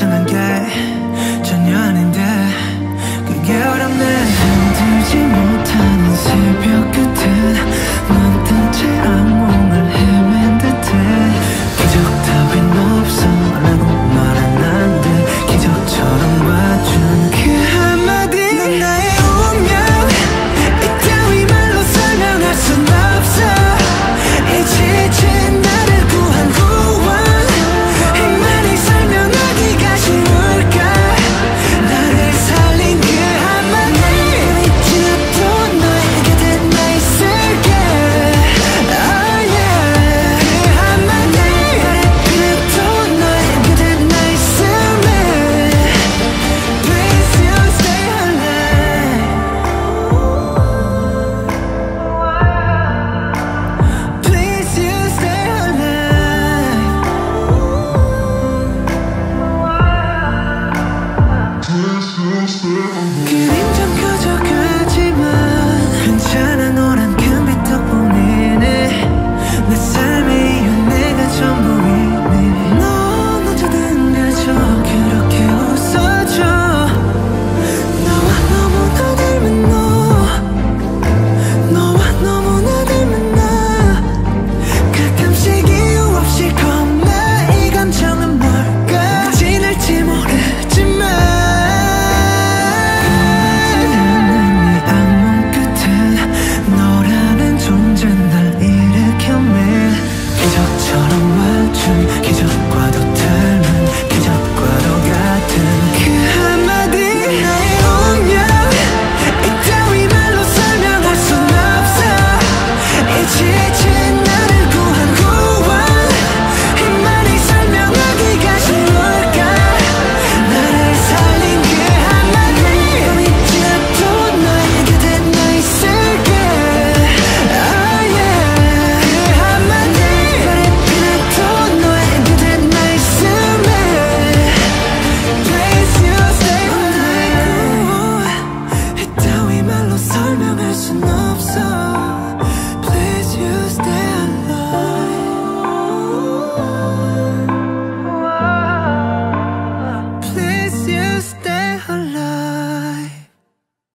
이상한 게 전혀 아닌데 그게 어렵네. 흔들지 못하는 새벽 그림 좀 켜져 가지만 그 괜찮아 너 to know